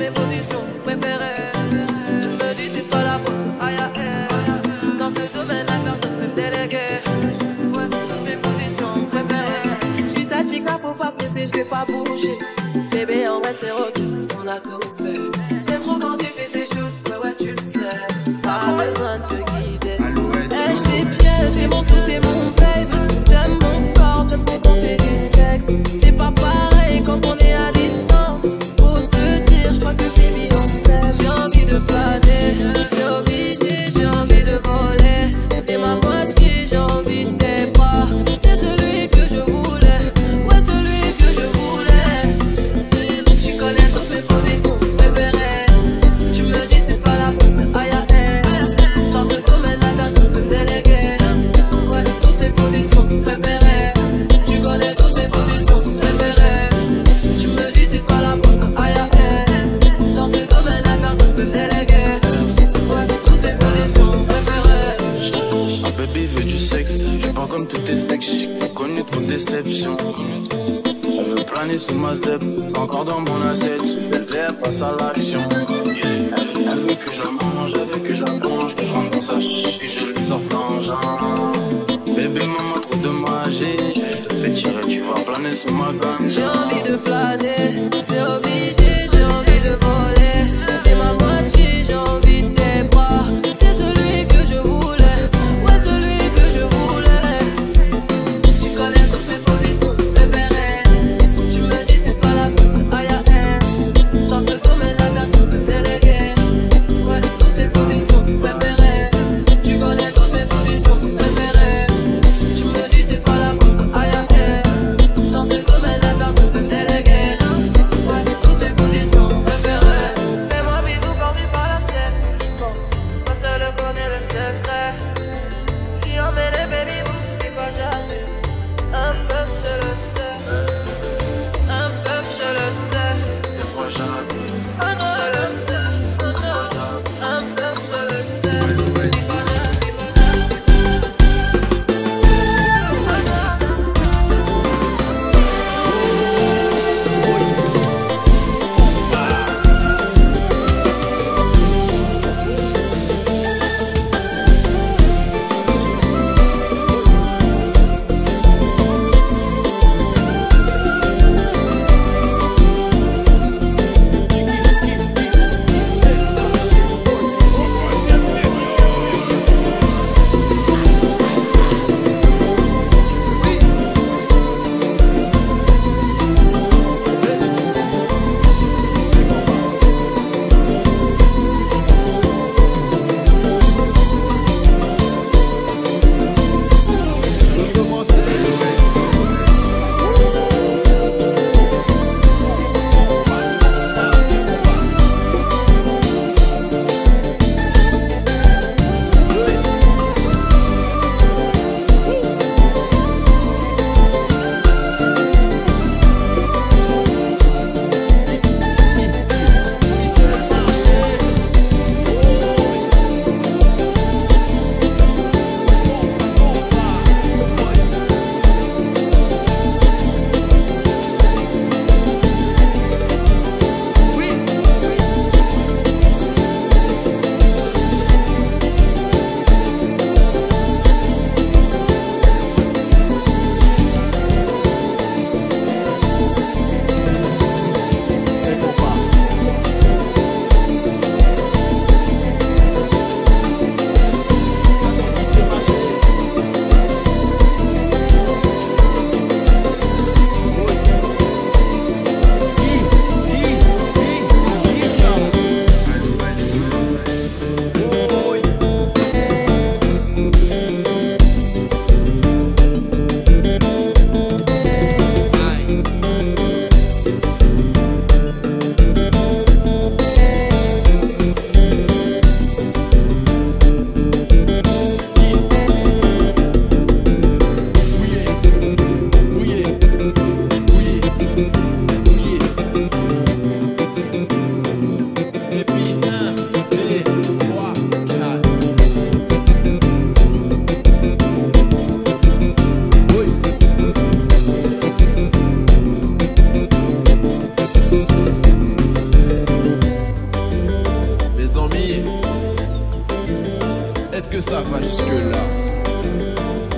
mes positions préférées. Tu me dis c'est pas la boxe, aïe aïe. Dans ce domaine-là, personne peut me déléguer. Ouais, toutes mes positions préférées. Je suis ta chica, faut pas stresser, je vais pas bouger. Bébé, en vrai, c'est ok, on a tout fait. J'aime trop quand tu fais ces choses, ouais, ouais, tu le sais. Pas besoin de te guider. Eh, je t'ai bien, t'es mon tout, t'es mon connu trop de déceptions. Elle veut planer sous ma zep, encore dans mon assiette, elle elle passe à l'action. Elle, veut que je la mange, elle veut que je la plonge, que je rentre dans sa ch- puis je le sorte en Bébé maman trop de magie, je te fais tirer, tu vas planer sous ma gamme. J'ai envie de planer,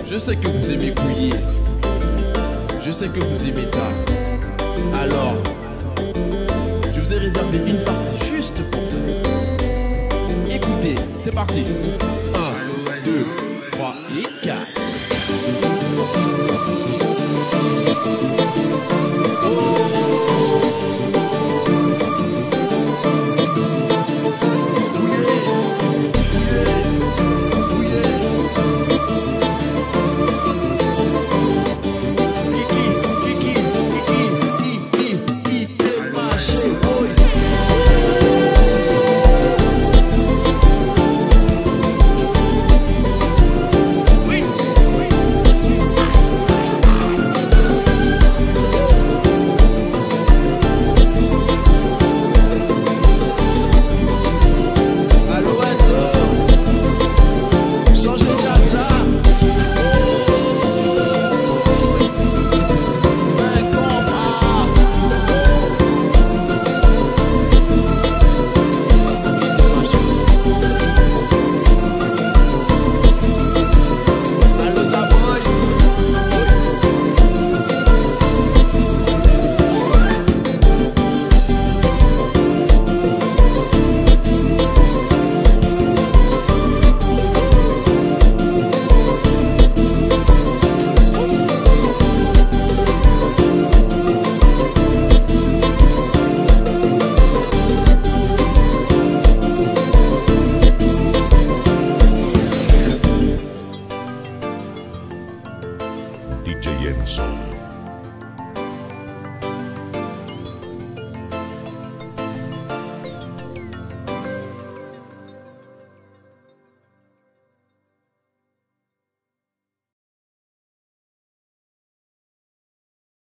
Je sais que vous aimez couiller. Je sais que vous aimez ça. Alors, je vous ai réservé une partie juste pour ça. Écoutez, c'est parti.